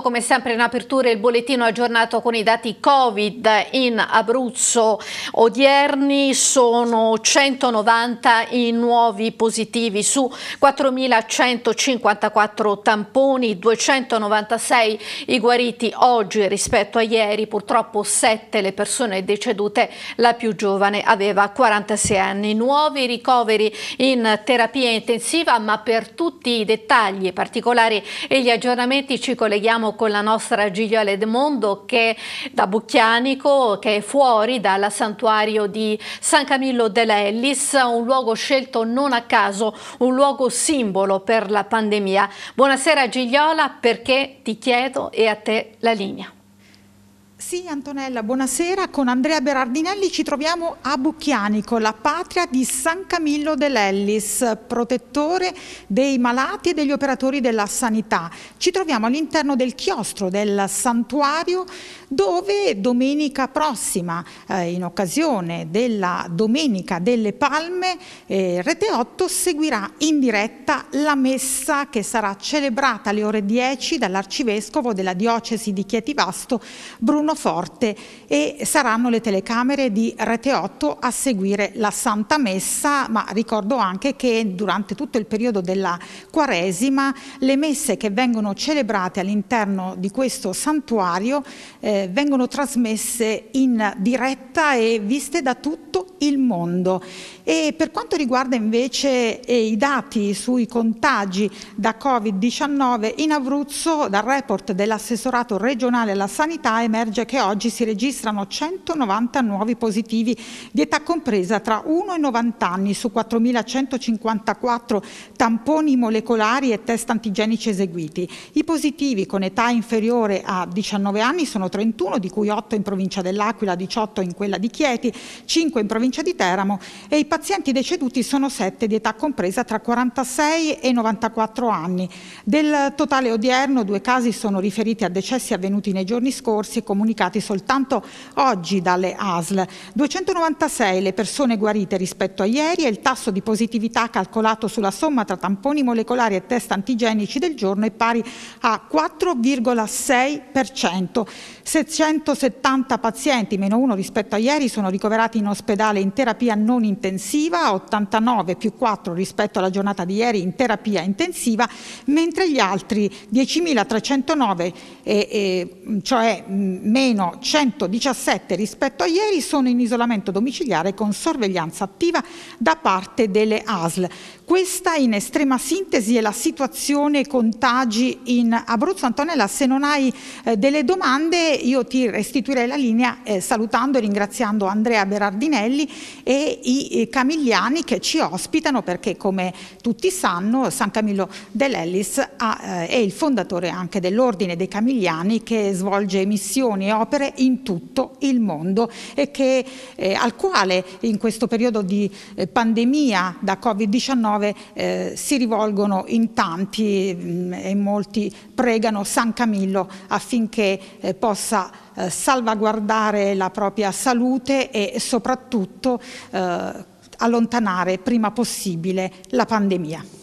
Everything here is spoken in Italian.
Come sempre in apertura il bollettino aggiornato con i dati Covid in Abruzzo odierni sono 190 i nuovi positivi su 4.154 tamponi, 296 i guariti oggi rispetto a ieri, purtroppo 7 le persone decedute, la più giovane aveva 46 anni. Nuovi ricoveri in terapia intensiva ma per tutti i dettagli particolari e gli aggiornamenti ci colleghiamo parliamo con la nostra Gigliola Edmondo che da Bucchianico, che è fuori dal santuario di San Camillo dell'Ellis, un luogo scelto non a caso, un luogo simbolo per la pandemia. Buonasera Gigliola, perché ti chiedo e a te la linea. Sì, Antonella, buonasera. Con Andrea Berardinelli ci troviamo a Bucchianico, la patria di San Camillo dell'Ellis, protettore dei malati e degli operatori della sanità. Ci troviamo all'interno del chiostro del santuario dove domenica prossima, eh, in occasione della Domenica delle Palme, eh, Rete 8 seguirà in diretta la messa che sarà celebrata alle ore 10 dall'Arcivescovo della Diocesi di Chietivasto, Bruno Forte e saranno le telecamere di Rete 8 a seguire la Santa Messa, ma ricordo anche che durante tutto il periodo della Quaresima le messe che vengono celebrate all'interno di questo santuario eh, vengono trasmesse in diretta e viste da tutto il mondo. E per quanto riguarda invece eh, i dati sui contagi da Covid-19 in Abruzzo, dal report dell'assessorato regionale alla sanità emerge che oggi si registrano 190 nuovi positivi di età compresa tra 1 e 90 anni su 4.154 tamponi molecolari e test antigenici eseguiti. I positivi con età inferiore a 19 anni sono 31, di cui 8 in provincia dell'Aquila, 18 in quella di Chieti, 5 in provincia di Teramo e i pazienti deceduti sono 7 di età compresa tra 46 e 94 anni. Del totale odierno due casi sono riferiti a decessi avvenuti nei giorni scorsi e comunicati soltanto oggi dalle ASL. 296 le persone guarite rispetto a ieri e il tasso di positività calcolato sulla somma tra tamponi molecolari e test antigenici del giorno è pari a 4,6%. 670 pazienti, meno uno rispetto a ieri, sono ricoverati in ospedale in terapia non intensiva intensiva, 89 più 4 rispetto alla giornata di ieri in terapia intensiva, mentre gli altri 10.309, eh, eh, cioè meno 117 rispetto a ieri, sono in isolamento domiciliare con sorveglianza attiva da parte delle ASL. Questa in estrema sintesi è la situazione contagi in Abruzzo. Antonella, se non hai eh, delle domande io ti restituirei la linea eh, salutando e ringraziando Andrea Berardinelli e i camigliani che ci ospitano perché come tutti sanno San Camillo dell'Ellis eh, è il fondatore anche dell'Ordine dei Camigliani che svolge missioni e opere in tutto il mondo e che, eh, al quale in questo periodo di eh, pandemia da Covid-19 eh, si rivolgono in tanti mh, mm, e molti pregano San Camillo affinché eh, possa eh, salvaguardare la propria salute e soprattutto eh, allontanare prima possibile la pandemia.